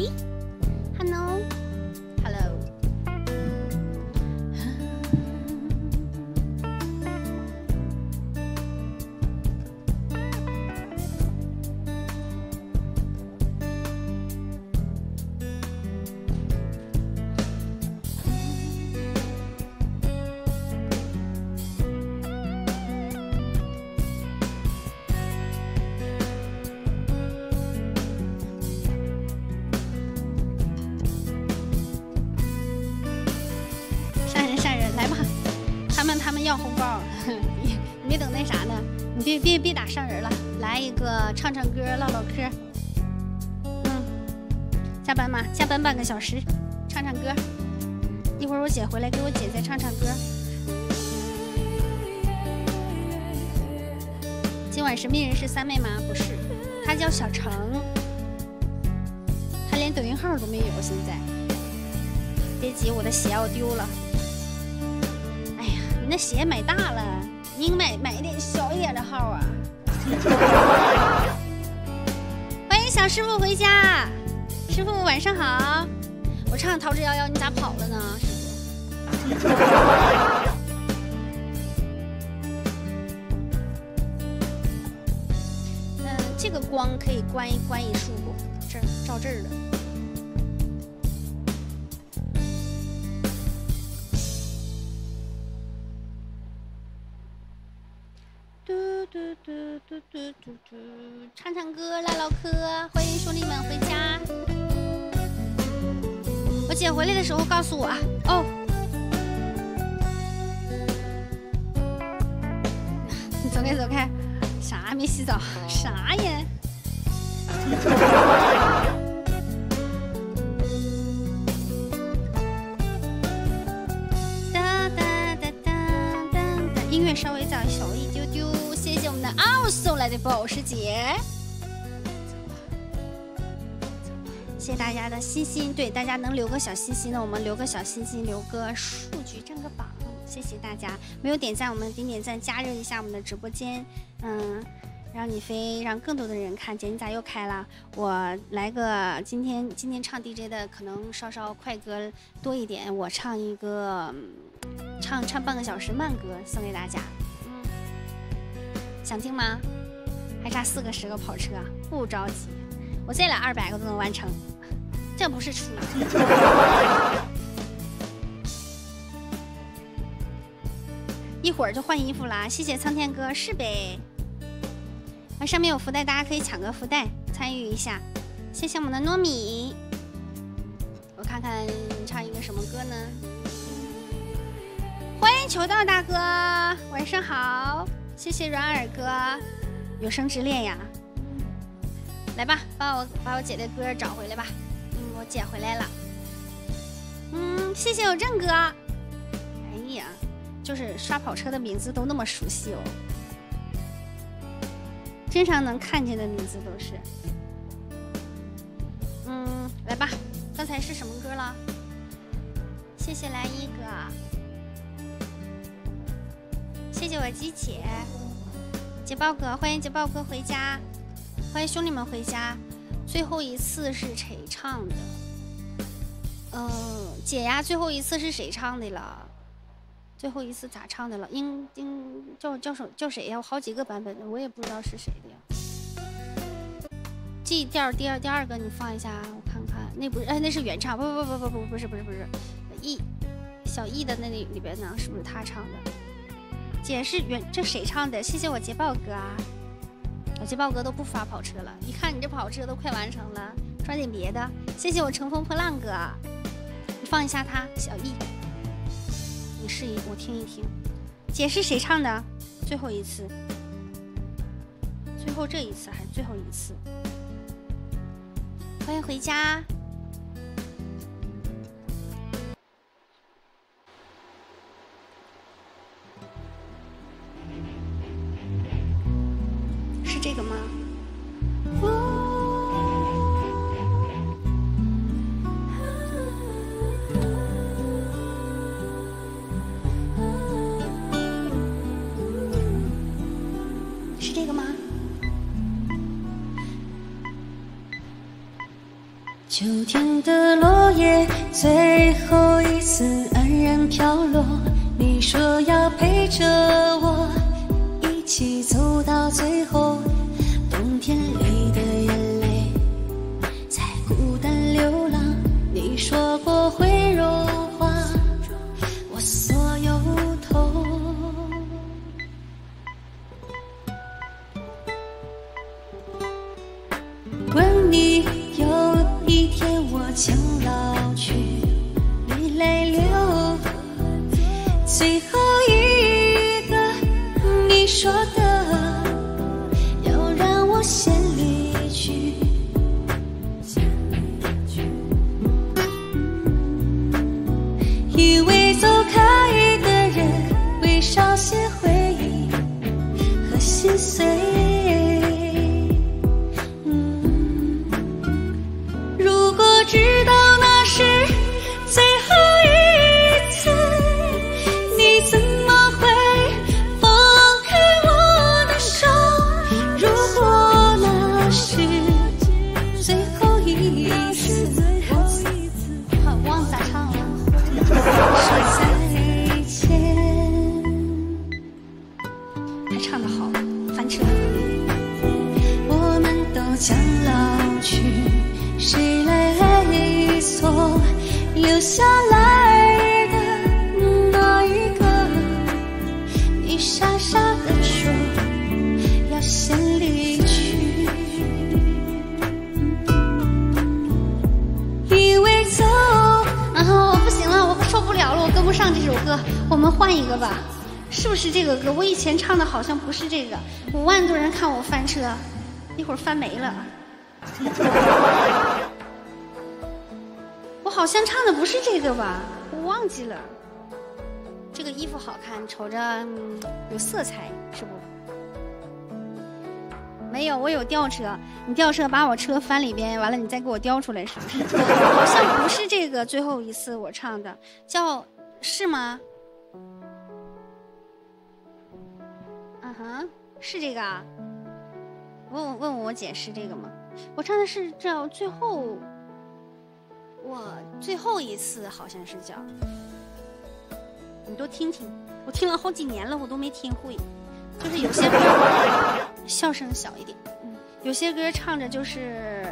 喂别别别打上人了，来一个唱唱歌唠唠嗑，嗯，加班吗？加班半个小时，唱唱歌，一会儿我姐回来给我姐再唱唱歌。今晚神秘人是三妹吗？不是，她叫小程，她连抖音号都没有，现在。别急，我的鞋我丢了。哎呀，你那鞋买大了，你买买点小号啊。欢迎小师傅回家，师傅晚上好。我唱《逃之夭夭》，你咋跑了呢，师傅？嗯，这个光可以关一关一束不？这儿照这儿的。嘟嘟，唱唱歌，唠唠嗑，欢迎兄弟们回家。我姐回来的时候告诉我，哦。你走开走开，啥没洗澡？啥呀？的保时捷，谢谢大家的心心，对大家能留个小心心的，我们留个小心心，留个数据占个榜，谢谢大家。没有点赞，我们点点赞，加热一下我们的直播间，嗯。让你飞，让更多的人看见。你咋又开了？我来个今天今天唱 DJ 的，可能稍稍快歌多一点。我唱一个，唱唱半个小时慢歌送给大家。嗯，想听吗？还差四个十个跑车，不着急，我这俩二百个都能完成。这不是出。一会儿就换衣服啦，谢谢苍天哥，是呗。那上面有福袋，大家可以抢个福袋参与一下。谢谢我们的糯米，我看看唱一个什么歌呢？欢迎求道大哥，晚上好。谢谢软耳哥，有生之恋呀。来吧，把我把我姐的歌找回来吧。嗯，我姐回来了。嗯，谢谢我正哥。哎呀，就是刷跑车的名字都那么熟悉哦。经常能看见的名字都是，嗯，来吧，刚才是什么歌了？谢谢来一哥，谢谢我鸡姐，捷豹哥，欢迎捷豹哥回家，欢迎兄弟们回家。最后一次是谁唱的？嗯，姐呀，最后一次是谁唱的了？最后一次咋唱的了？应应叫叫什叫谁呀？我好几个版本的，我也不知道是谁的呀。G 调第二第二个你放一下，我看看。那不是哎，那是原唱。不不不不不不是不是不是，E 小 E 的那里里边呢，是不是他唱的？姐是原这谁唱的？谢谢我捷豹哥啊！我捷豹哥都不发跑车了，一看你这跑车都快完成了，抓点别的。谢谢我乘风破浪哥，你放一下他小易。你试一，我听一听。姐是谁唱的？最后一次，最后这一次还是最后一次？欢迎回家。最后一个你说的，要让我先离去。以为走开的人会少些回忆和心碎。是这个歌？我以前唱的好像不是这个。五万多人看我翻车，一会儿翻没了。我好像唱的不是这个吧？我忘记了。这个衣服好看，瞅着、有色彩，是不？没有，我有吊车。你吊车把我车翻里边，完了你再给我吊出来，是不是？好像不是这个最后一次我唱的，叫是吗？啊，是这个啊？问我问我姐是这个吗？我唱的是叫最后，我最后一次好像是叫，你多听听，我听了好几年了，我都没听会。就是有些歌笑声小一点，嗯，有些歌唱着就是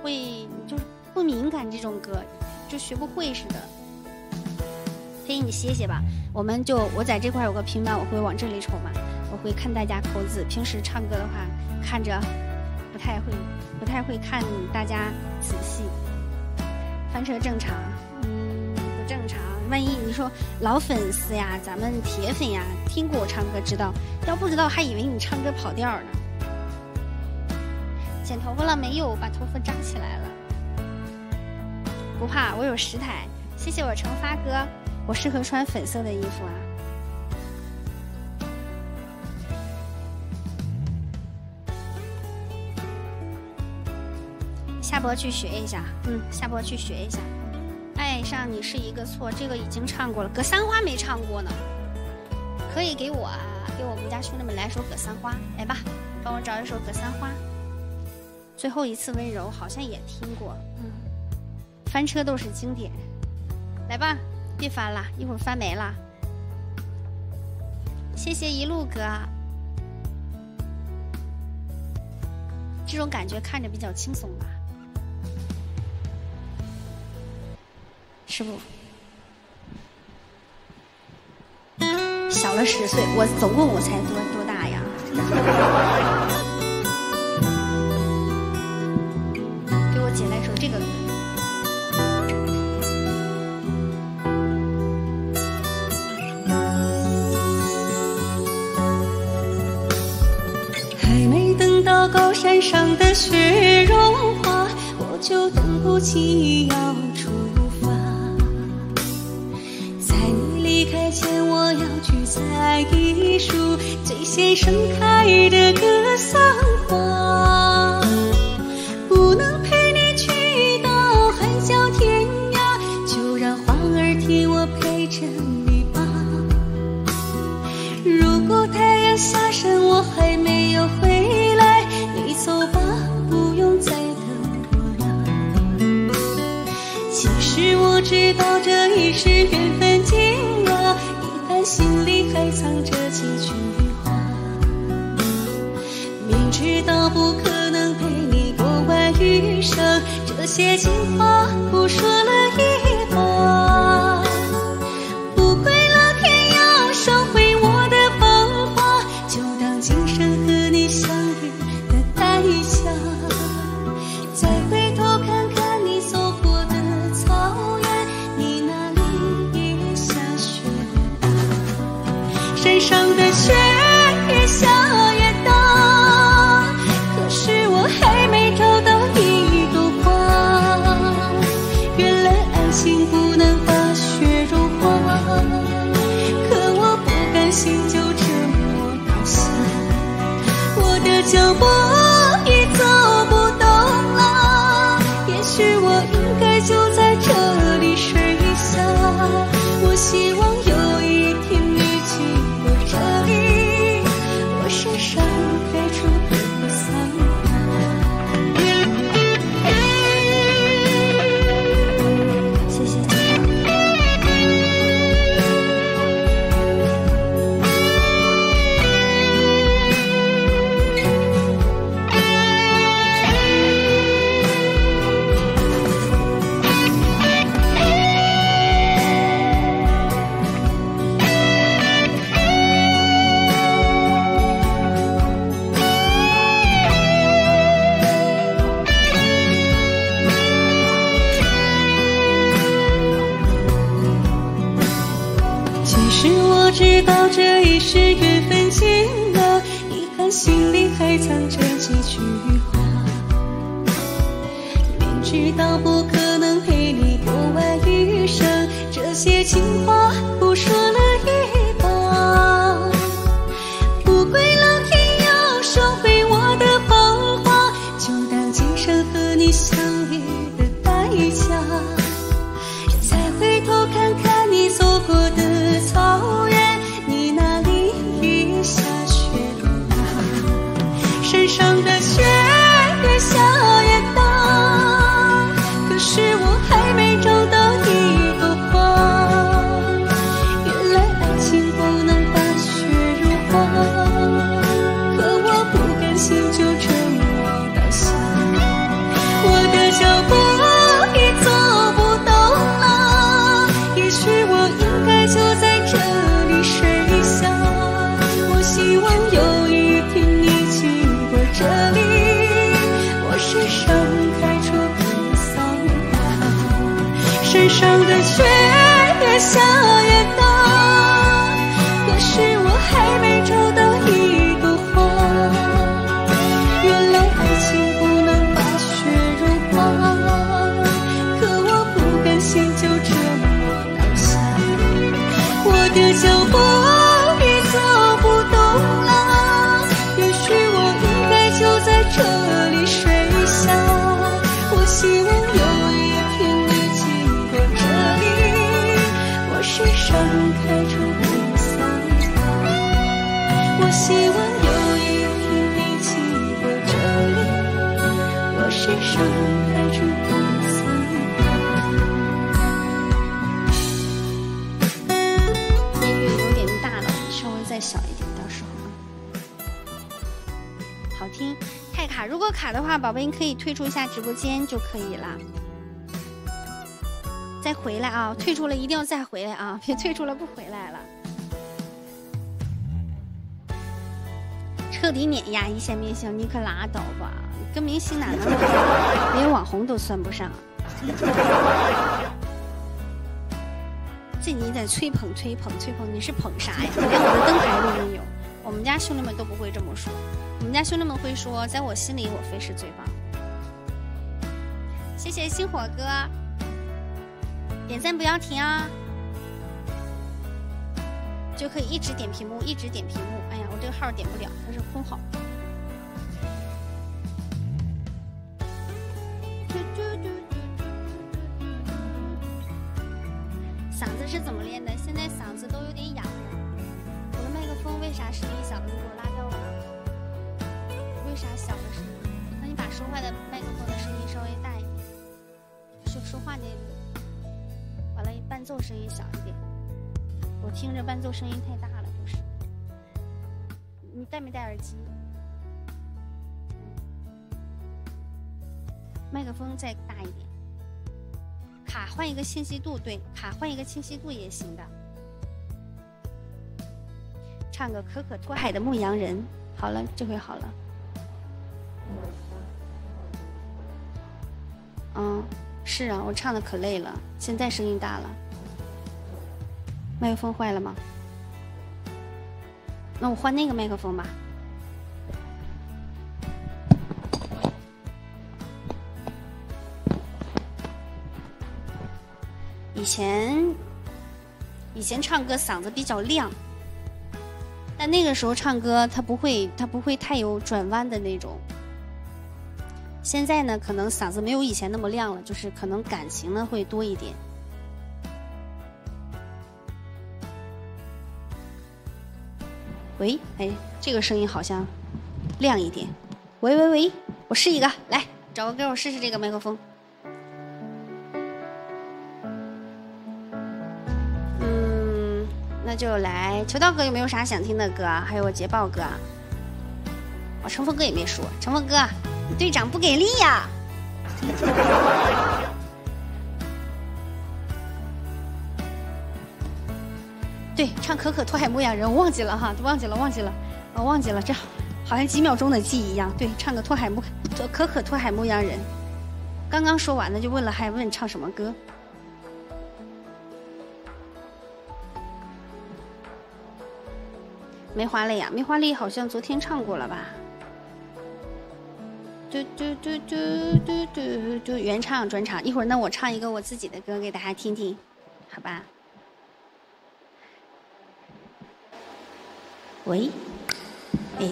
会就是不敏感，这种歌就学不会似的。可以，你歇歇吧。我们就我在这块有个平板，我会往这里瞅嘛，会看大家口字。平时唱歌的话，看着不太会，不太会看大家仔细。翻车正常，嗯，不正常。万一你说老粉丝呀，咱们铁粉呀，听过我唱歌知道，要不知道还以为你唱歌跑调呢。剪头发了没有？把头发扎起来了。不怕，我有十台。谢谢我成发哥，我适合穿粉色的衣服啊。下播去学一下，嗯，下播去学一下。爱上你是一个错，这个已经唱过了，葛三花没唱过呢。可以给我给我们家兄弟们来首葛三花，来吧，帮我找一首葛三花。最后一次温柔好像也听过，嗯，翻车都是经典。来吧，别翻了，一会儿翻没了。谢谢一路哥，这种感觉看着比较轻松吧。是不？小了十岁，我总共我才多多大呀？给我姐来首这个。还没等到高山上的雪融化，我就等不及要在一束最先盛开的格桑。山上的雪越下越大卡的话，宝贝你可以退出一下直播间就可以了。再回来啊！退出了一定要再回来啊！别 退出了不回来了，彻底碾压一线明星，你可拉倒吧！跟明星哪能比？连网红都算不上。这你得吹捧吹捧吹捧，你是捧啥呀？连我的灯牌都没有。我们家兄弟们都不会这么说。我们家兄弟们会说在我心里我飞是最棒。谢谢星火哥。点赞不要停啊。就可以一直点屏幕一直点屏幕。哎呀我这个号点不了它是空号。嗓子是怎么练的现在嗓子都有点哑为啥声音小？你给我拉高了呢？为啥小的声音？那你把说话的麦克风的声音稍微大一点，说说话的，完了伴奏声音小一点，我听着伴奏声音太大了，就是。你戴没戴耳机？麦克风再大一点。卡换一个清晰度，对，卡换一个清晰度也行的。唱个可可托海的牧羊人，好了，这回好了。嗯，是啊，我唱的可累了，现在声音大了。麦克风坏了吗？那我换那个麦克风吧。以前，以前唱歌嗓子比较亮。但那个时候唱歌，他不会，他不会太有转弯的那种。现在呢，可能嗓子没有以前那么亮了，就是可能感情呢会多一点。喂，哎，这个声音好像亮一点。喂喂喂，我试一个，来找个歌，我试试这个麦克风。那就来，求道哥有没有啥想听的歌？还有我捷豹哥，我乘风哥也没说。乘风哥，队长不给力呀！对，唱可可托海牧羊人，我忘记了哈，忘记了，忘记了，我忘记了，这好像几秒钟的记忆一样。对，唱个托海牧可可托海牧羊人，刚刚说完了就问了，还问唱什么歌？梅花泪呀，梅花泪好像昨天唱过了吧？嘟嘟嘟嘟嘟嘟嘟，原唱专场。一会儿那我唱一个我自己的歌给大家听听，好吧？喂，哎，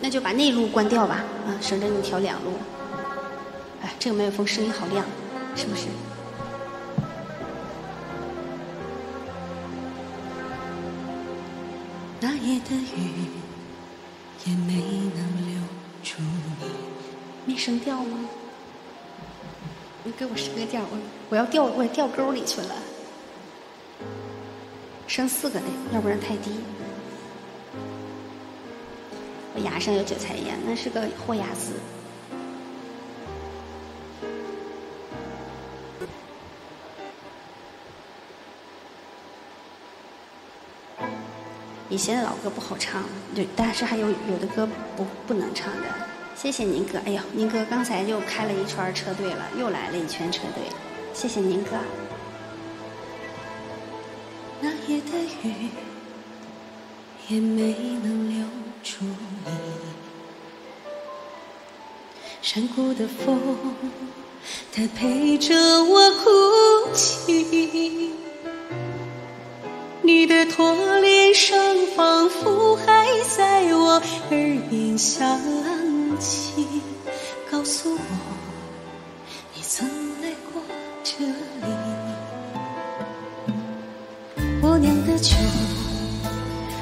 那就把内录关掉吧，啊，省着你调两路。哎，这个麦克风声音好亮，是不是？那夜的雨也没能留住你，没声调吗？你给我升个调，我我要掉我掉沟里去了。升四个得，要不然太低。我牙上有韭菜烟，那是个豁牙子。以前的老歌不好唱，对，但是还有有的歌不不能唱的。谢谢宁哥，哎呦，宁哥刚才又开了一圈车队了，又来了一圈车队，谢谢宁哥。那夜的雨也没能留住你，山谷的风，它陪着我哭泣。你的驼铃声仿佛还在我耳边响起，告诉我你曾来过这里。我酿的酒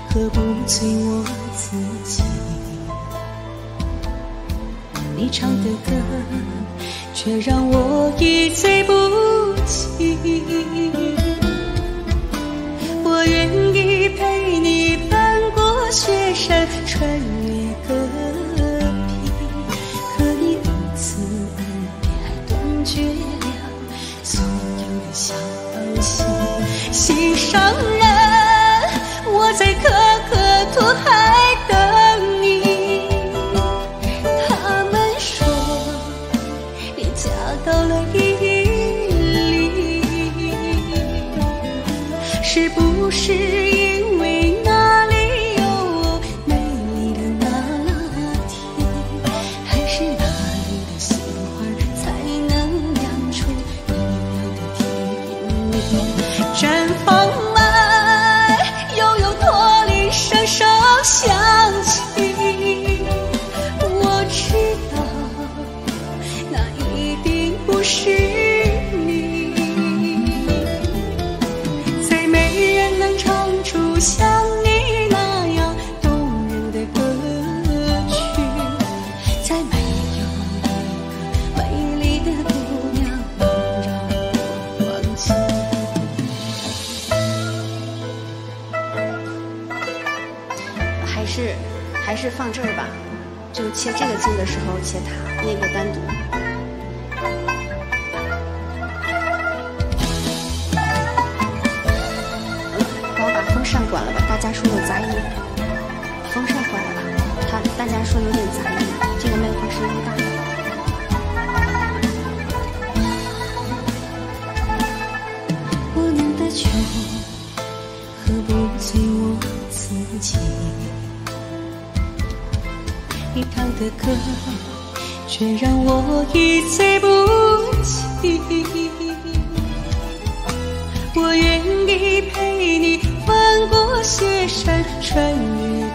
喝不醉我自己，你唱的歌却让我一醉不起。这儿吧，就切这个镜的时候切它，那个单独。帮我把风扇关了吧，大家说有杂音。风扇关了吧，他大家说有点杂音，的歌却让我一醉不起。我愿意陪你翻过雪山，穿越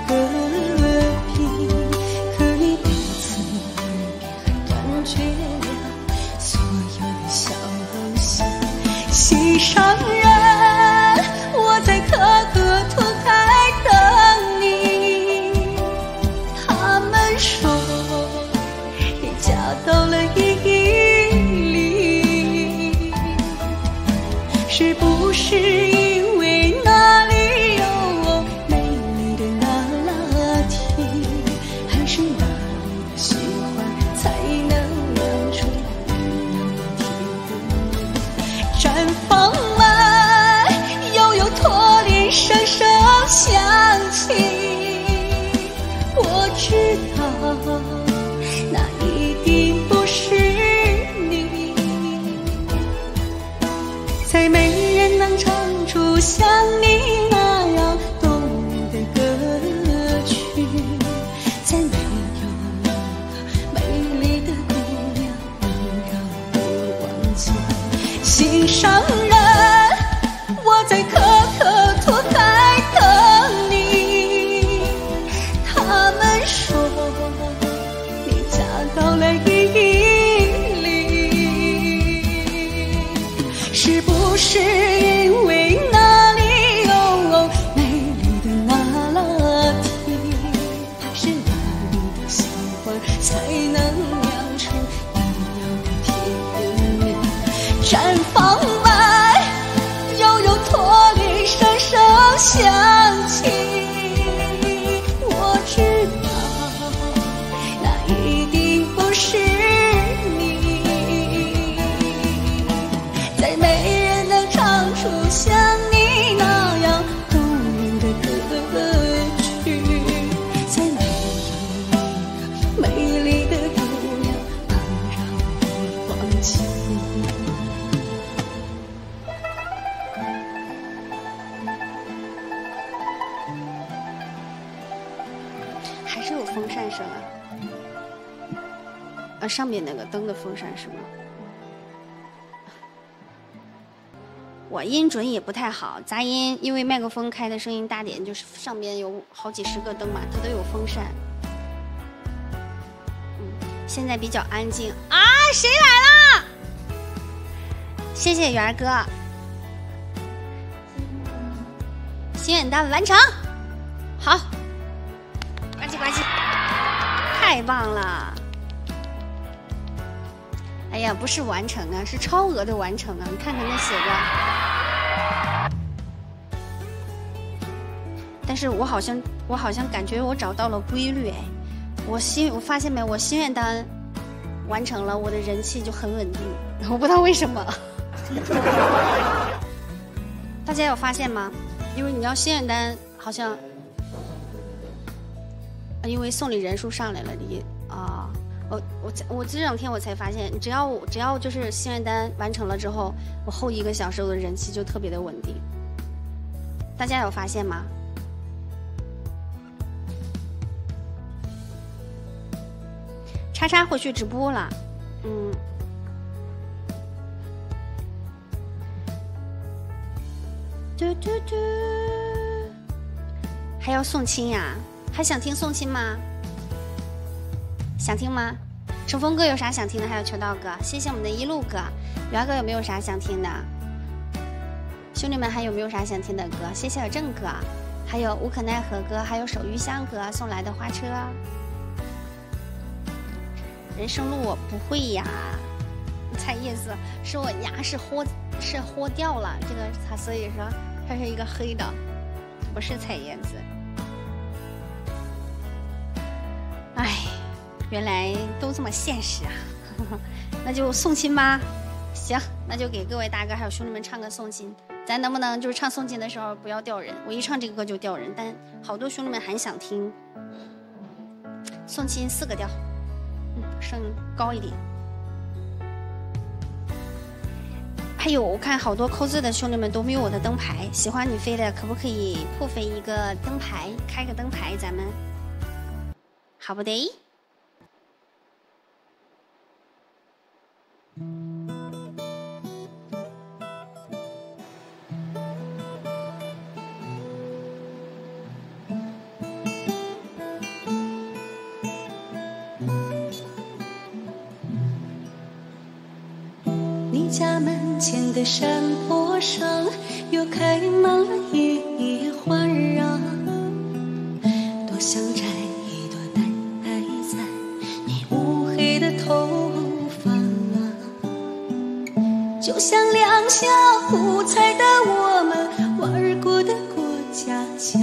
灯的风扇是吗？我音准也不太好，杂音，因为麦克风开的声音大点，就是上边有好几十个灯嘛，它都有风扇。嗯，现在比较安静啊，谁来了？谢谢元儿哥，心愿单完成，好，呱唧呱唧，太棒了！哎呀，不是完成啊，是超额的完成啊！你看看那写的。但是我好像，我好像感觉我找到了规律哎，我心，我发现没，我心愿单完成了，我的人气就很稳定，我不知道为什么。大家有发现吗？因为你要心愿单，好像，因为送礼人数上来了，你啊。我我我这两天我才发现，只要我只要就是心愿单完成了之后，我后一个小时我的人气就特别的稳定。大家有发现吗？叉叉回去直播了，嗯。嘟嘟嘟，还要送亲呀？还想听送亲吗？想听吗？乘风哥有啥想听的？还有求道哥，谢谢我们的一路哥，元哥有没有啥想听的？兄弟们还有没有啥想听的歌？谢谢我正哥，还有无可奈何哥，还有手玉香哥送来的花车。人生路我不会呀，菜叶子是我牙是豁是豁掉了，这个它所以说它是一个黑的，不是菜叶子。原来都这么现实啊！那就送亲吧。行，那就给各位大哥还有兄弟们唱个送亲。咱能不能就是唱送亲的时候不要掉人？我一唱这个歌就掉人，但好多兄弟们还想听。送亲四个调，嗯，升高一点。还有，我看好多扣字的兄弟们都没有我的灯牌，喜欢你飞的可不可以破飞一个灯牌，开个灯牌，咱们好不得？你家门前的山坡上，又开满了野野花儿啊，像两小无猜的我们玩过的过家家，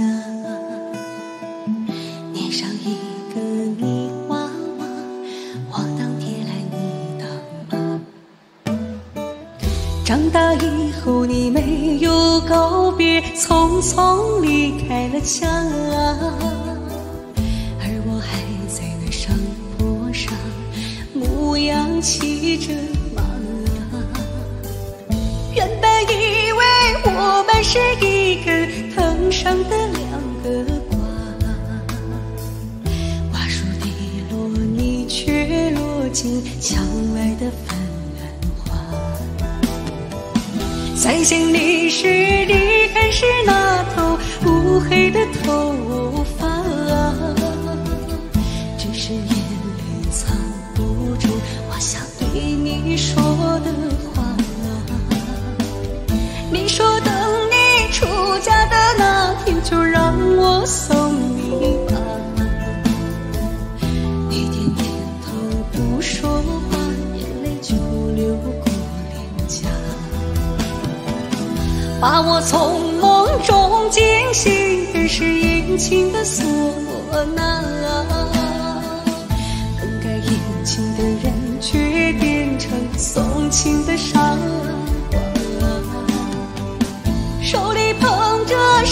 捏上一个泥娃娃，我当爹来你当妈。长大以后，你没有告别，匆匆离开了家，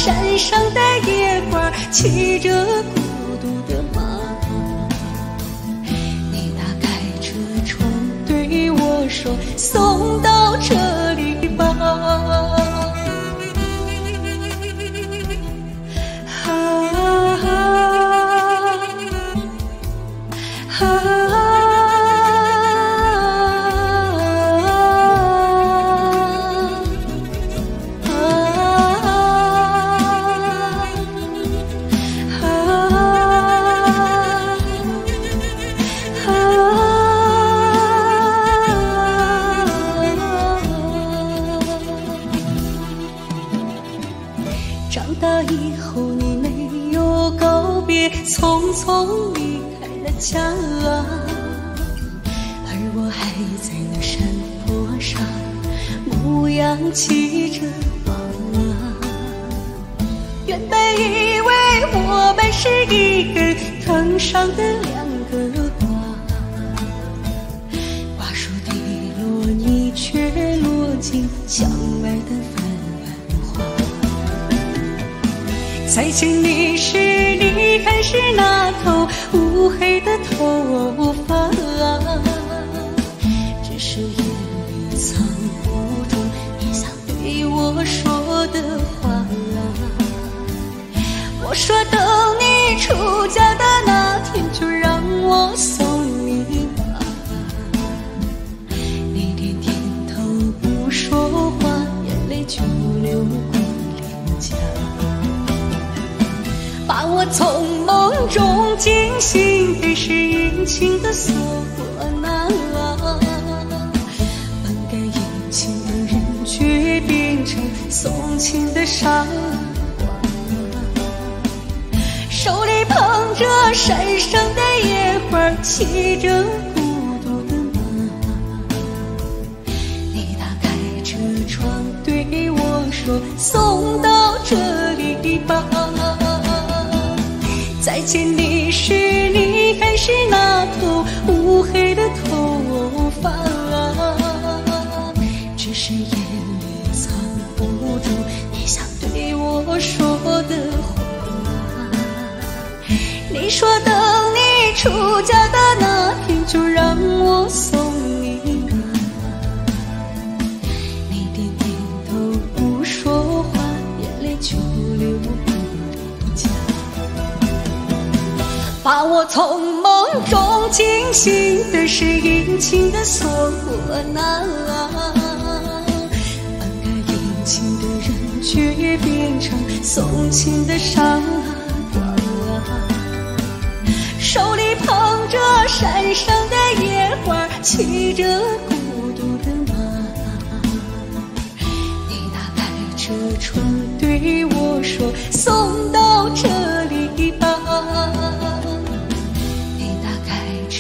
山上的野花，骑着孤独的马。你打开车窗对我说：“送到这中惊醒，更是殷勤的唢呐。本该殷勤的人，却变成送亲的傻瓜。手里捧着山上的野花，骑着孤独的马。你打开车窗对我说：“送到这里吧。”再见你是那头乌黑的头发只是眼里藏不住你想对我说的话。你说等你出嫁的那把我从梦中惊醒的是阴晴的唢呐，翻开眼睛的人却变成送情的傻瓜。手里捧着山上的野花，骑着孤独的马。你打开车窗对我说：“送到这里吧。”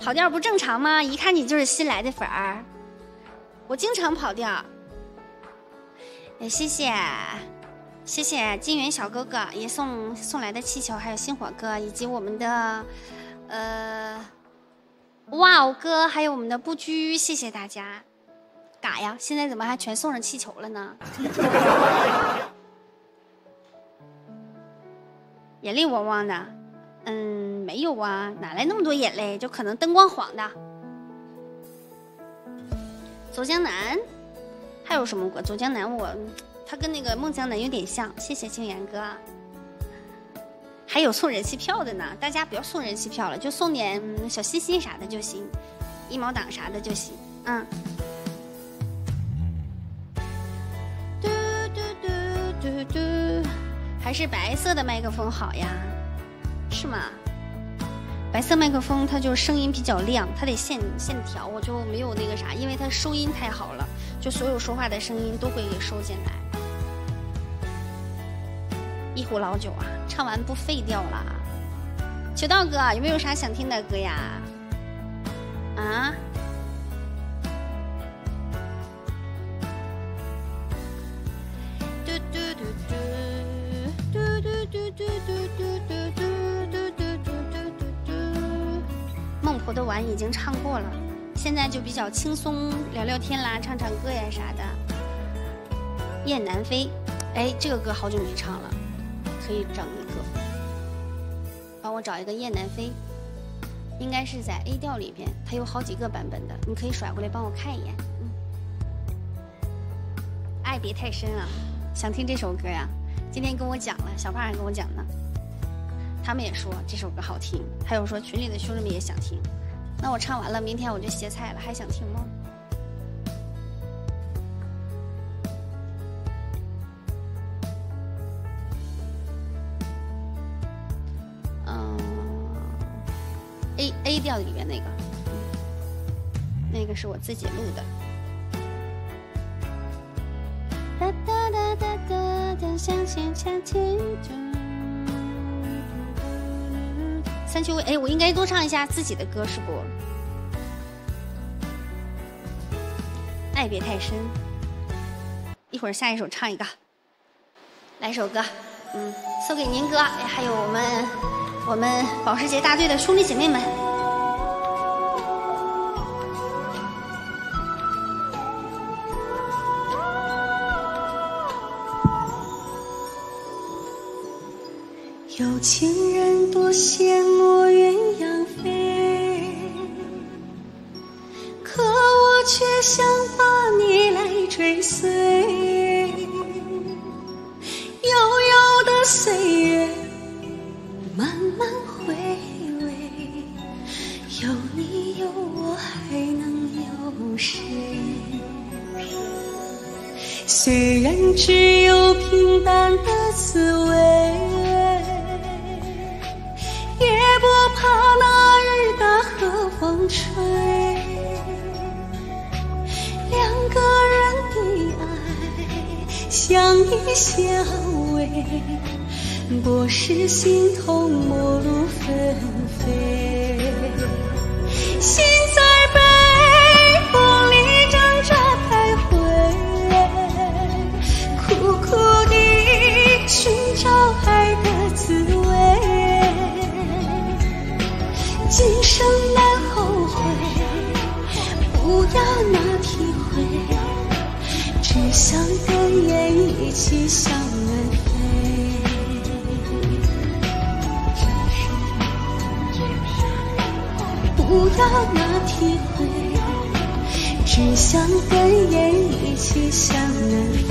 跑调不正常吗？一看你就是新来的粉儿，我经常跑调。哎，谢谢谢谢金源小哥哥也送送来的气球，还有星火哥以及我们的呃。哇哦哥，还有我们的不拘，谢谢大家。嘎呀，现在怎么还全送上气球了呢？眼泪汪汪的，嗯，没有啊，哪来那么多眼泪？就可能灯光晃的。走江南，还有什么歌？走江南，我他跟那个孟江南有点像。谢谢青岩哥。还有送人气票的呢，大家不要送人气票了，就送点小心心啥的就行，一毛党啥的就行，嗯。嘟嘟嘟嘟嘟，还是白色的麦克风好呀，是吗？白色麦克风它就声音比较亮，它得线线条，我就没有那个啥，因为它收音太好了，就所有说话的声音都会给收进来。一壶老酒啊，唱完不废掉了。求道哥有没有啥想听的歌呀？啊？嘟嘟嘟嘟嘟嘟嘟嘟嘟嘟嘟。孟婆的碗已经唱过了，现在就比较轻松聊聊天啦，唱唱歌呀啥的。雁南飞，哎，这个歌好久没唱了。可以整一个，帮我找一个《雁南飞》，应该是在 A 调里边，它有好几个版本的，你可以甩过来帮我看一眼。嗯，爱别太深啊，想听这首歌呀？今天跟我讲了，小胖还跟我讲呢，他们也说这首歌好听，还有说群里的兄弟们也想听。那我唱完了，明天我就歇菜了，还想听吗？A A 调里面那个，那个是我自己录的。向前向前走。三秋，哎，我应该多唱一下自己的歌是不？爱别太深。一会儿下一首唱一个，来首歌，嗯，送给宁哥，哎，还有我们。我们保时捷大队的兄弟姐妹们，谢。两个人的爱相依相偎不是心痛无分起向南飞。不要那体会，只想跟雁一起向南飞。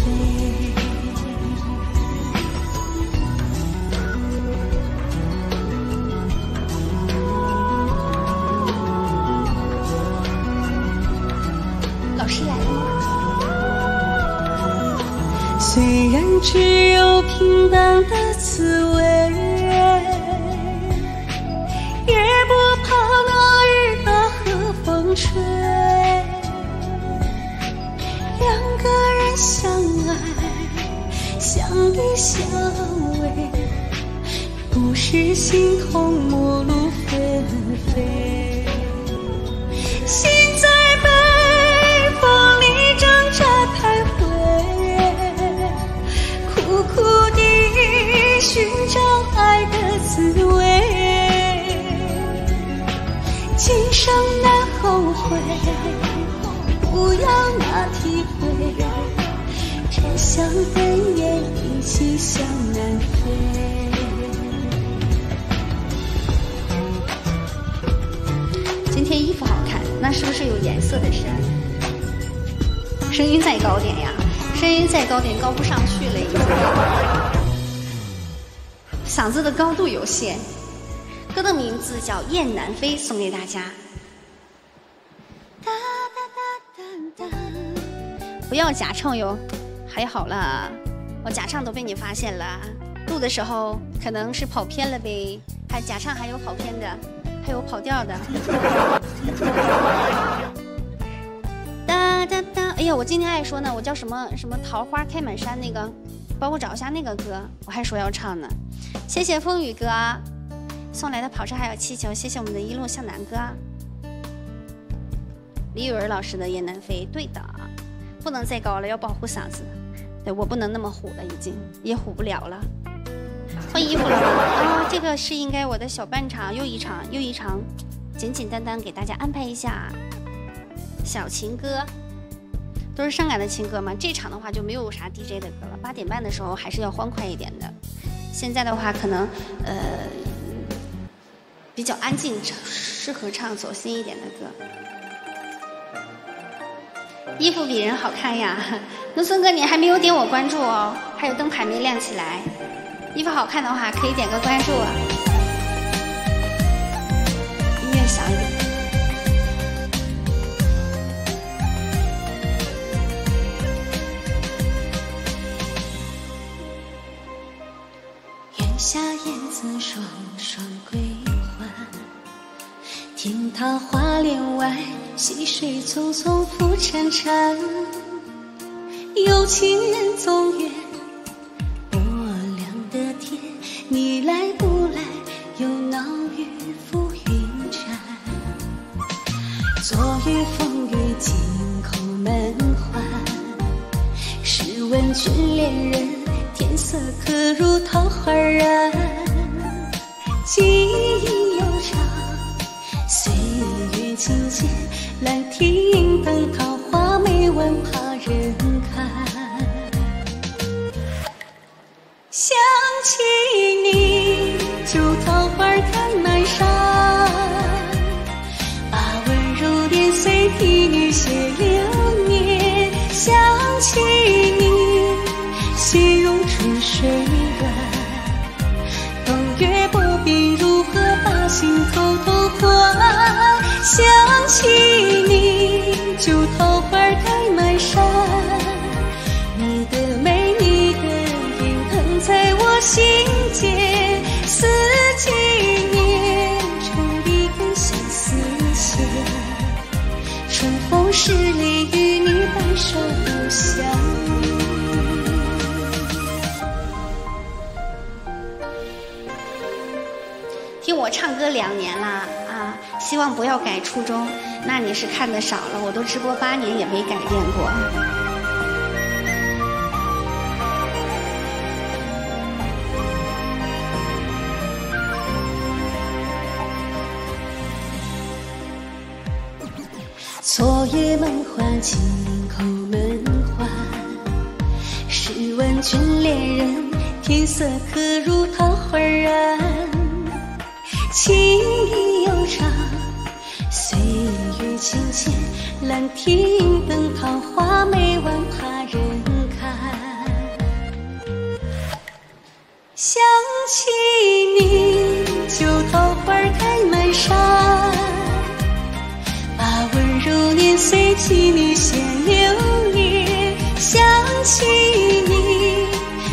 只有平淡的滋味，也不怕那雨打和风吹。两个人相爱，相依相偎，不是心痛陌路纷飞。不要那体会，只想跟雁一起向南飞。今天衣服好看，那是不是有颜色的事儿？声音再高点呀，声音再高点，高不上去了已经。嗓子的高度有限。歌的名字叫《雁南飞》，送给大家。不要假唱哟，还好啦，我假唱都被你发现了。录的时候可能是跑偏了呗，还假唱还有跑偏的，还有跑调的。哒哒哒！哎呀，我今天还说呢，我叫什么什么桃花开满山那个，帮我找一下那个歌，我还说要唱呢。谢谢风雨哥送来的跑车还有气球，谢谢我们的一路向南哥。李雨儿老师的《雁南飞》，对的，不能再高了，要保护嗓子。对我不能那么虎了，已经也虎不了了。换衣服了？啊，这个是应该我的小半场又一场又一场，简简单单给大家安排一下。小情歌都是伤感的情歌嘛，这场的话就没有啥 DJ 的歌了。八点半的时候还是要欢快一点的。现在的话可能呃比较安静，适合唱走心一点的歌。衣服比人好看呀，农村哥你还没有点我关注哦，还有灯牌没亮起来。衣服好看的话可以点个关注。音乐小一点。檐下燕子双双归，听桃花帘外，溪水匆匆浮潺潺。有情人总愿薄凉的天，你来不来？又闹雨浮云栈。昨夜风雨惊空门环，试问君恋人，天色可如桃花染？记忆，月轻浅，兰亭等桃花没闻怕人看。想起就桃花开满山，你的美，你的脸，疼在我心间，四季年成一根相思线，春风十里与你白首不相离。听我唱歌两年啦，啊，希望不要改初衷。那你是看的少了，我都直播八年也没改变过。昨夜梦幻，金口门环，试问君恋人，天色可如桃花染？情意悠长，月浅，兰亭灯桃花没完，怕人看。想起你，就桃花开满山，把温柔年岁记你写流年。想起你，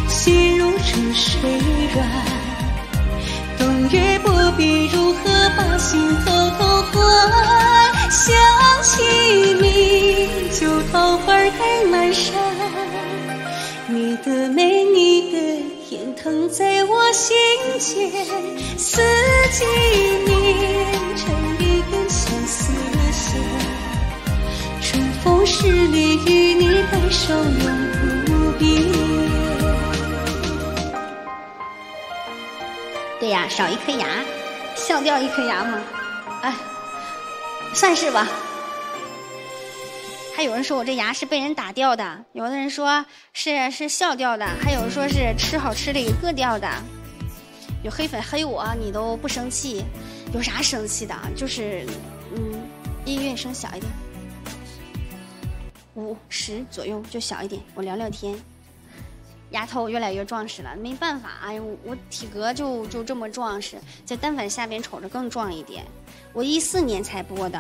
心如春水软。冬月不必如何把心偷偷换。想起你，就桃花开满山。你的美，你的甜，疼在我心间。四季年，成一根相思线。春风十里，与你白首永不变。对呀，少一颗牙，笑掉一颗牙吗？哎，算是吧。还有人说我这牙是被人打掉的，有的人说是是笑掉的，还有人说是吃好吃的给硌掉的。有黑粉黑我，你都不生气，有啥生气的？就是，嗯，音乐声小一点，五十左右就小一点，我聊聊天。丫头越来越壮实了，没办法，哎呀，我我体格就就这么壮实，在单反下边瞅着更壮一点。我一四年才播的，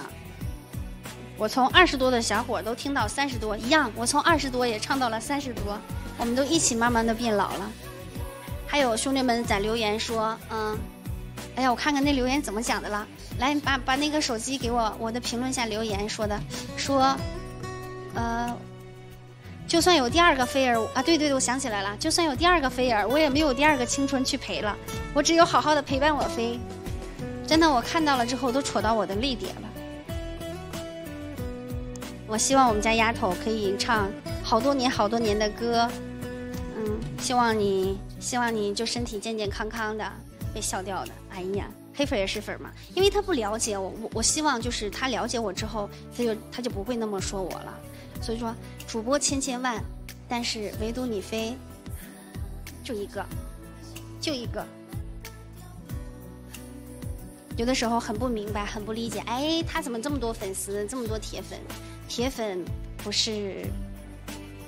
我从二十多的小伙都听到三十多一样，我从二十多也唱到了三十多，我们都一起慢慢的变老了。还有兄弟们在留言说，嗯，哎呀，我看看那留言怎么讲的了，来把把那个手机给我，我的评论下留言说的，说，呃。就算有第二个菲儿啊，对对对，我想起来了，就算有第二个菲儿，我也没有第二个青春去陪了，我只有好好的陪伴我飞。真的，我看到了之后都戳到我的泪点了。我希望我们家丫头可以唱好多年好多年的歌，嗯，希望你，希望你就身体健健康康的，被笑掉的。哎呀，黑粉也是粉嘛，因为他不了解我，我我希望就是他了解我之后，他就他就不会那么说我了。所以说，主播千千万，但是唯独你飞就一个，就一个。有的时候很不明白，很不理解，哎，他怎么这么多粉丝，这么多铁粉？铁粉不是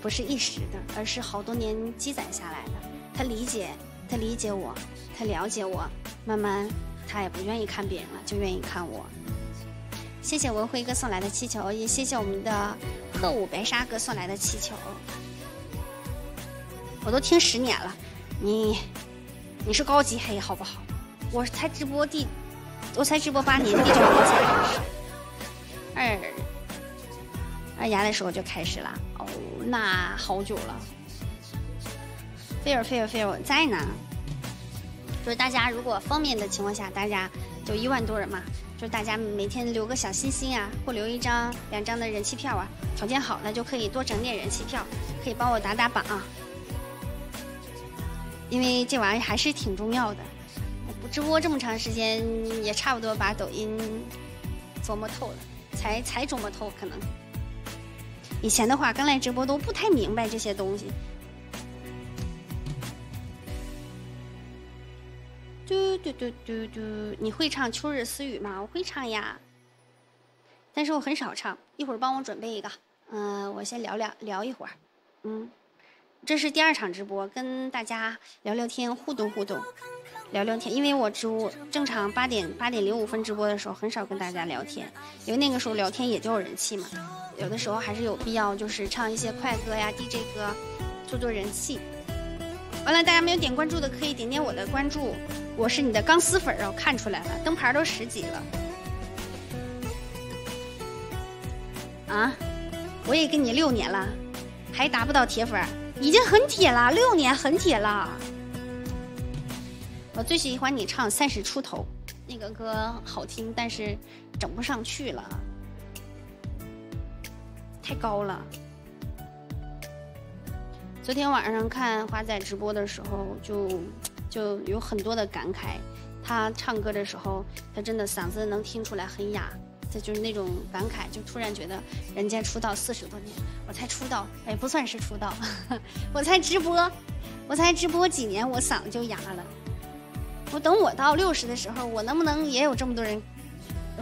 不是一时的，而是好多年积攒下来的。他理解，他理解我，他了解我，慢慢他也不愿意看别人了，就愿意看我。谢谢文辉哥送来的气球，也谢谢我们的鹤舞白沙哥送来的气球。我都听十年了，你你是高级黑好不好？我才直播第，我才直播八年，第九年才开始。二二牙的时候就开始了，哦，那好久了。菲尔菲尔菲尔我在呢，就是大家如果方便的情况下，大家就一万多人嘛。就是大家每天留个小心心啊，或留一张、两张的人气票啊，条件好的就可以多整点人气票，可以帮我打打榜，因为这玩意儿还是挺重要的。直播这么长时间，也差不多把抖音琢磨透了，才才琢磨透可能。以前的话，刚来直播都不太明白这些东西。嘟嘟嘟嘟嘟，你会唱《秋日私语》吗？我会唱呀，但是我很少唱。一会儿帮我准备一个，嗯，我先聊聊聊一会儿，嗯，这是第二场直播，跟大家聊聊天，互动互动，聊聊天。因为我直播正常八点八点零五分直播的时候，很少跟大家聊天，因为那个时候聊天也就有人气嘛。有的时候还是有必要，就是唱一些快歌呀、DJ 歌，做做人气。完了，大家没有点关注的可以点点我的关注，我是你的钢丝粉啊，我看出来了，灯牌都十几了。啊，我也跟你六年了，还达不到铁粉，已经很铁了，六年很铁了。我最喜欢你唱三十出头，那个歌好听，但是整不上去了，太高了。昨天晚上看华仔直播的时候，就就有很多的感慨。他唱歌的时候，他真的嗓子能听出来很哑，这就是那种感慨，就突然觉得人家出道四十多年，我才出道，哎，不算是出道，我才直播，我才直播几年，我嗓子就哑了。我等我到六十的时候，我能不能也有这么多人？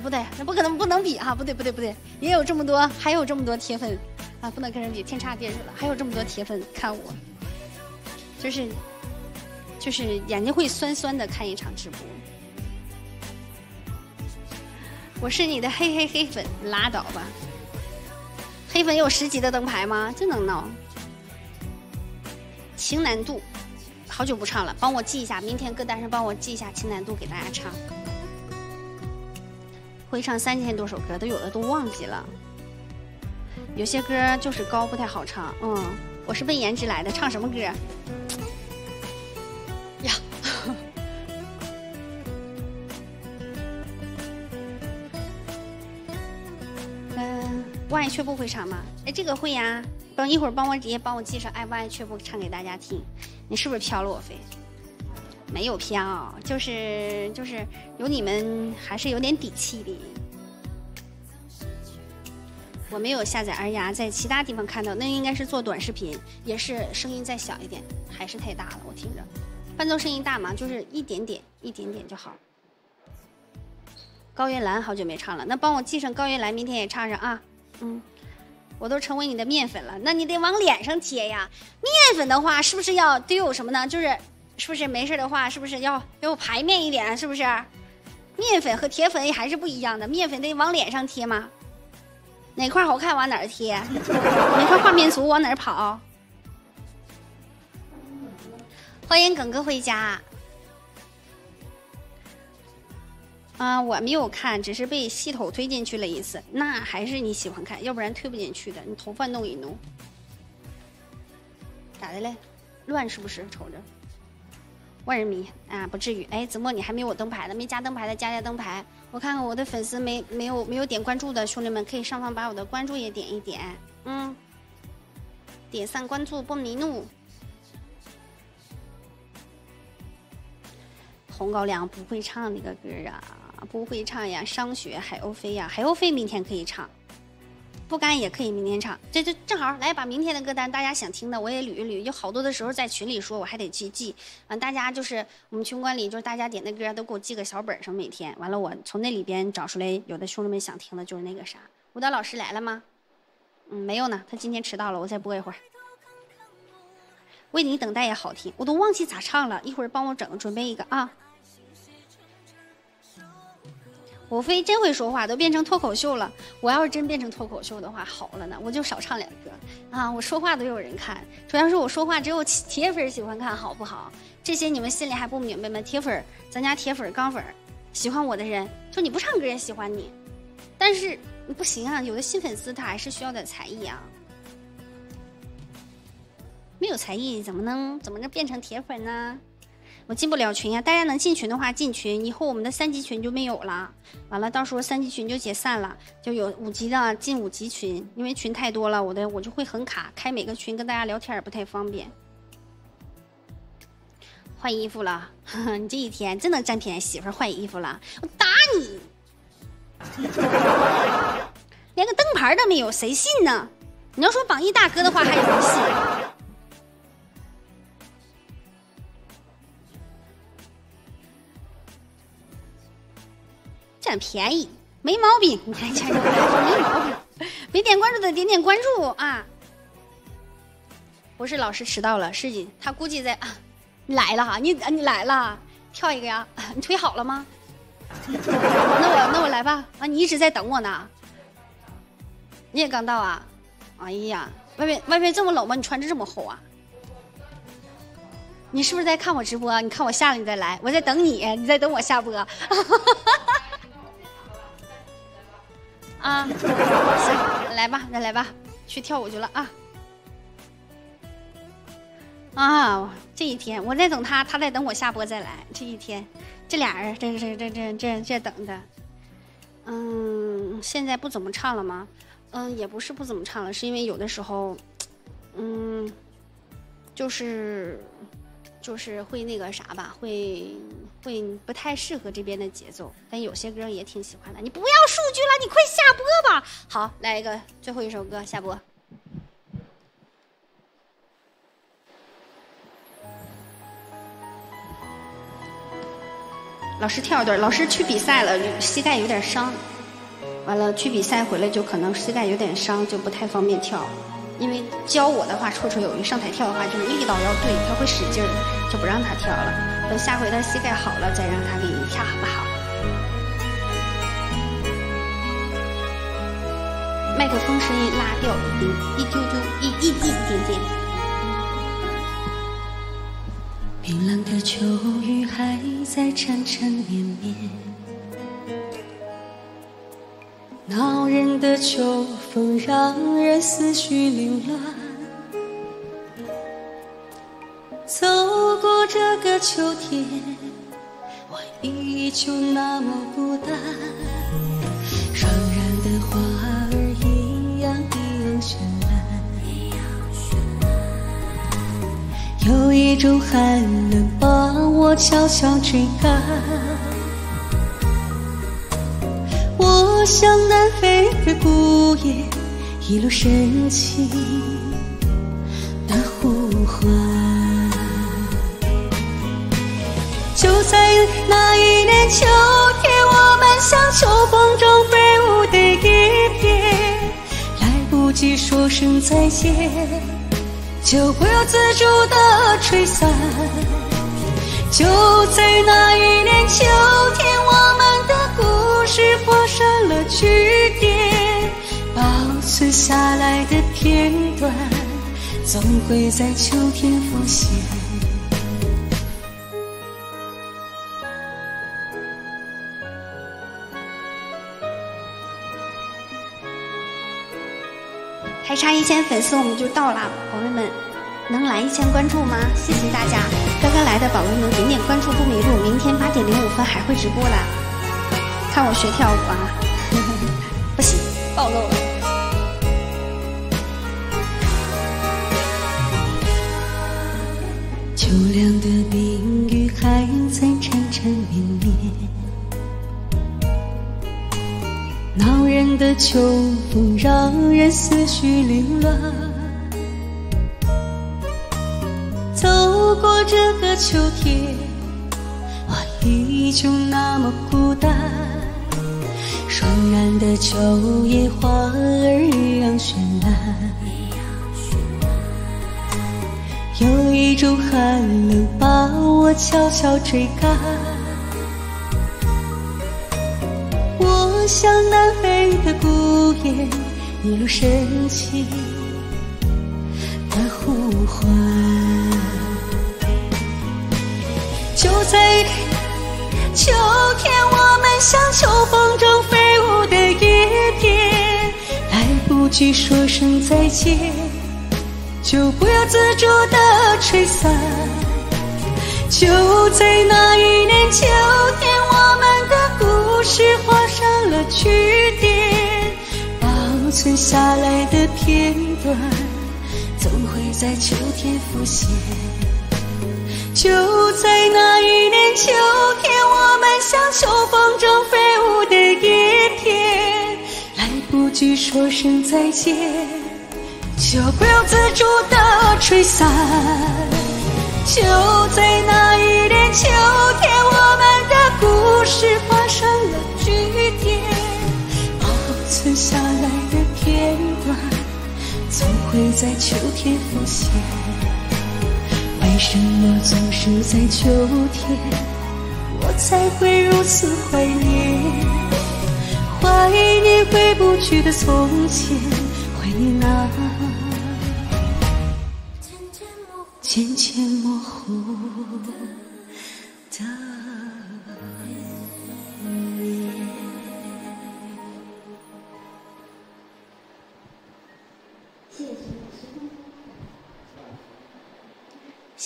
不对，那不可能，不能比哈，不对，不对，不对，也有这么多，还有这么多铁粉啊，不能跟人比，天差地远了。还有这么多铁粉看我，就是，就是眼睛会酸酸的看一场直播。我是你的黑黑黑粉，拉倒吧。黑粉有十级的灯牌吗？这能闹。情难度。好久不唱了，帮我记一下，明天歌单上帮我记一下《清难度》给大家唱。会唱三千多首歌，都有的都忘记了。有些歌就是高不太好唱，嗯，我是奔颜值来的，唱什么歌？爱却不会唱吗？哎，这个会呀。等一会儿帮我也帮我记上，爱不爱却不唱给大家听。你是不是飘了我飞？没有飘，就是就是有你们还是有点底气的。我没有下载二丫，在其他地方看到，那应该是做短视频，也是声音再小一点，还是太大了，我听着。伴奏声音大吗？就是一点点，一点点就好。高原蓝好久没唱了，那帮我记上高原蓝，明天也唱上啊。嗯。我都成为你的面粉了，那你得往脸上贴呀。面粉的话，是不是要得有什么呢？就是，是不是没事的话，是不是要要排面一点？是不是？面粉和铁粉也还是不一样的。面粉得往脸上贴吗？哪块好看往哪儿贴？哪块画面足往哪儿跑？欢迎耿哥回家。啊，我没有看，只是被系统推进去了一次。那还是你喜欢看，要不然推不进去的。你头发弄一弄，咋的嘞？乱是不是？瞅着，万人迷啊，不至于。哎，子墨，你还没有我灯牌的，没加灯牌的加加灯牌。我看看我的粉丝没没有没有点关注的兄弟们，可以上方把我的关注也点一点。嗯，点上关注不迷路。红高粱不会唱那个歌啊。不会唱呀，商雪海鸥飞呀，海鸥飞明天可以唱，不干也可以明天唱，这就正好来把明天的歌单，大家想听的我也捋一捋，有好多的时候在群里说，我还得去记，啊，大家就是我们群管理就是大家点的歌都给我记个小本上，每天完了我从那里边找出来，有的兄弟们想听的就是那个啥，舞蹈老师来了吗？嗯，没有呢，他今天迟到了，我再播一会儿。为你等待也好听，我都忘记咋唱了，一会儿帮我整准备一个啊。我非真会说话，都变成脱口秀了。我要是真变成脱口秀的话，好了呢，我就少唱两歌啊！我说话都有人看，主要是我说话只有铁粉喜欢看好不好？这些你们心里还不明白吗？铁粉，咱家铁粉、钢粉，喜欢我的人，就你不唱歌也喜欢你。但是不行啊，有的新粉丝他还是需要点才艺啊。没有才艺怎么能怎么能变成铁粉呢？我进不了群呀，大家能进群的话进群，以后我们的三级群就没有了。完了，到时候三级群就解散了，就有五级的进五级群，因为群太多了，我的我就会很卡，开每个群跟大家聊天也不太方便。换衣服了，你这一天真能占便宜，媳妇换衣服了，我打你！连个灯牌都没有，谁信呢？你要说榜一大哥的话，还有人信。占便宜没毛病，你看前面还说没毛病，没点关注的点点关注啊！不是老师迟到了，是你他估计在啊，你来了哈，你你来了，跳一个呀？你腿好了吗？那我那我来吧啊！你一直在等我呢，你也刚到啊？哎呀，外面外面这么冷吗？你穿着这么厚啊？你是不是在看我直播？你看我下了你再来，我在等你，你在等我下播。啊，行，来吧，再来吧，去跳舞去了啊！啊，这一天我在等他，他在等我下播再来。这一天，这俩人这这这这这这等的。嗯，现在不怎么唱了吗？嗯，也不是不怎么唱了，是因为有的时候，嗯，就是就是会那个啥吧，会会不太适合这边的节奏。但有些歌也挺喜欢的。你不要数据了，你快下播吧。好，来一个最后一首歌下播。老师跳一段，老师去比赛了，膝盖有点伤。完了去比赛回来就可能膝盖有点伤，就不太方便跳。因为教我的话绰绰有余，上台跳的话就是力道要对，他会使劲，就不让他跳了。等下回他膝盖好了再让他给你跳，好不好？麦克风声音拉掉一丁一丢丢一一一点点。冰冷的秋雨还在缠缠绵绵，恼人的秋风让人思绪凌乱。走过这个秋天，我依旧那么孤单。双染的花儿一样一样绚烂，有一种寒冷把我悄悄追赶。我向南飞的孤雁，一路深情在那一年秋天，我们像秋风中飞舞的叶片，来不及说声再见，就不由自主的吹散。就在那一年秋天，我们的故事画上了句点，保存下来的片段，总会在秋天浮现。千粉丝我们就到了，宝贝们，能来一千关注吗？谢谢大家！刚刚来的宝贝们点点关注不迷路，明天八点零五分还会直播的，看我学跳舞啊！不行，暴露了。秋凉的冰雨还在缠缠绵绵，恼人的秋风让人思绪凌乱。走过这个秋天，我依旧那么孤单。霜染的秋叶，花儿一样绚烂。有一种寒冷把我悄悄追赶，我像南飞的孤雁，一路深情的呼唤。就在秋天，我们像秋风中飞舞的叶片，来不及说声再见。就不由自主的吹散。就在那一年秋天，我们的故事了句点，保存下来的片段，总会在秋天浮现。就在那一年秋天，我们像秋风中飞舞的叶片，来不及说声再见。就不由自主的吹散。就在那一年秋天，我们的故事下来的片段，总会在秋天浮现。为什么总是在秋天，我才会如此怀念？怀念回不去的从前，怀念那。渐渐模糊的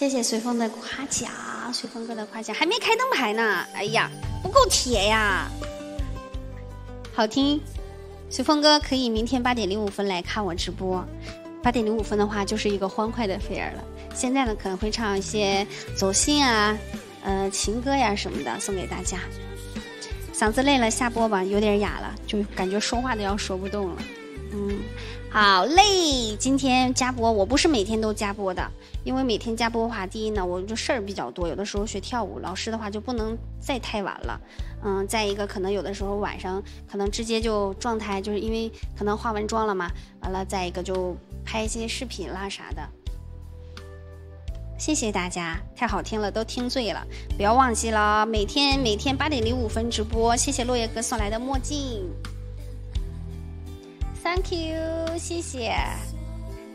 谢谢随风的夸奖，随风哥的夸奖，还没开灯牌呢。哎呀，不够铁呀！好听，随风哥可以明天八点零五分来看我直播。八点零五分的话，就是一个欢快的飞儿了。现在呢，可能会唱一些走心啊，呃，情歌呀什么的，送给大家。嗓子累了，下播吧，有点哑了，就感觉说话都要说不动了。嗯，好嘞，今天加播，我不是每天都加播的，因为每天加播的话，第一呢，我就事儿比较多，有的时候学跳舞，老师的话就不能再太晚了。嗯，再一个，可能有的时候晚上可能直接就状态，就是因为可能化完妆了嘛，完了，再一个就拍一些视频啦啥的。谢谢大家，太好听了，都听醉了。不要忘记了，每天每天八点零五分直播。谢谢落叶哥送来的墨镜，Thank you，谢谢，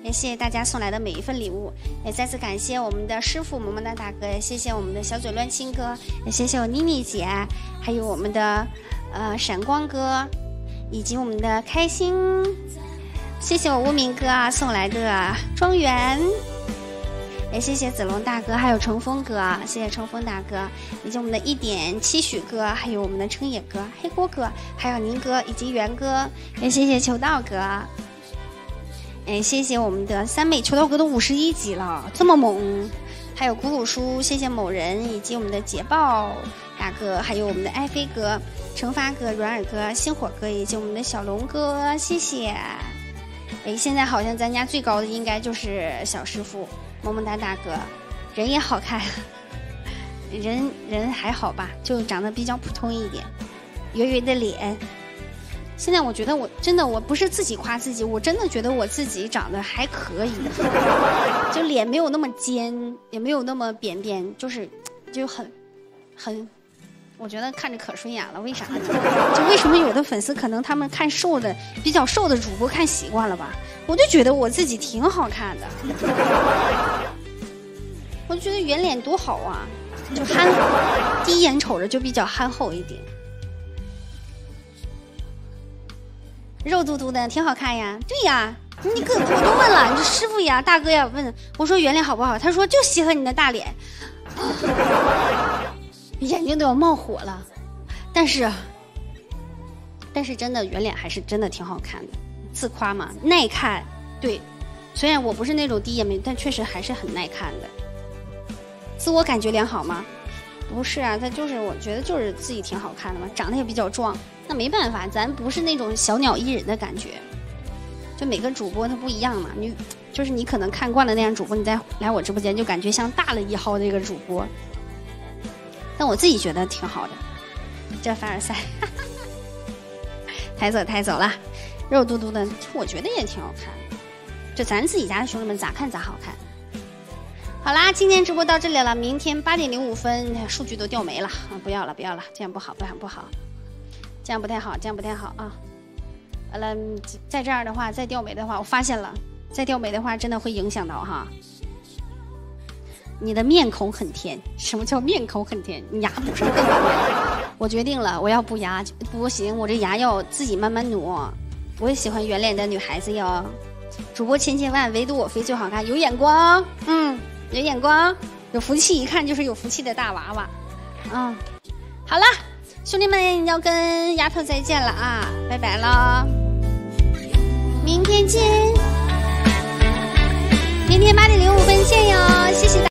也谢谢大家送来的每一份礼物。也再次感谢我们的师傅萌萌哒大哥，也谢谢我们的小嘴乱亲哥，也谢谢我妮妮姐，还有我们的呃闪光哥，以及我们的开心。谢谢我无名哥啊送来的庄园。也谢谢子龙大哥，还有乘风哥，谢谢乘风大哥，以及我们的一点期许哥，还有我们的称野哥、黑锅哥，还有宁哥以及元哥，也谢谢求道哥，哎，谢谢我们的三妹，求道哥都五十一级了，这么猛，还有古鲁叔，谢谢某人，以及我们的捷豹大哥，还有我们的爱飞哥、惩罚哥、软耳哥、星火哥，以及我们的小龙哥，谢谢。哎，现在好像咱家最高的应该就是小师傅。么么哒，大哥，人也好看，人人还好吧，就长得比较普通一点，圆圆的脸。现在我觉得我真的我不是自己夸自己，我真的觉得我自己长得还可以，就脸没有那么尖，也没有那么扁扁，就是就很很，我觉得看着可顺眼了。为啥？就为什么有的粉丝可能他们看瘦的比较瘦的主播看习惯了吧？我就觉得我自己挺好看的，我就觉得圆脸多好啊，就憨，第一眼瞅着就比较憨厚一点，肉嘟嘟的挺好看呀。对呀，你哥我都问了，你师傅呀、大哥呀，问我说圆脸好不好？他说就稀罕你的大脸，眼睛都要冒火了。但是，但是真的圆脸还是真的挺好看的。自夸嘛，耐看，对，虽然我不是那种低眼眉，但确实还是很耐看的。自我感觉良好吗？不是啊，他就是我觉得就是自己挺好看的嘛，长得也比较壮。那没办法，咱不是那种小鸟依人的感觉。就每个主播他不一样嘛，你就是你可能看惯了那样主播，你再来我直播间就感觉像大了一号那个主播。但我自己觉得挺好的。这凡尔赛，抬走抬走了。肉嘟嘟的，我觉得也挺好看。就咱自己家的兄弟们咋看咋好看。好啦，今天直播到这里了，明天八点零五分数据都掉没了啊！不要了，不要了，这样不好，不好，不好，这样不太好，这样不太好啊！完了，再这样的话，再掉没的话，我发现了，再掉没的话，真的会影响到哈。你的面孔很甜，什么叫面孔很甜？你牙补上更。我决定了，我要补牙。不行，我这牙要自己慢慢挪。我也喜欢圆脸的女孩子哟。主播千千万，唯独我肥最好看，有眼光。嗯，有眼光，有福气，一看就是有福气的大娃娃。嗯，好了，兄弟们要跟丫头再见了啊，拜拜了，明天见，明天八点零五分见哟，谢谢大。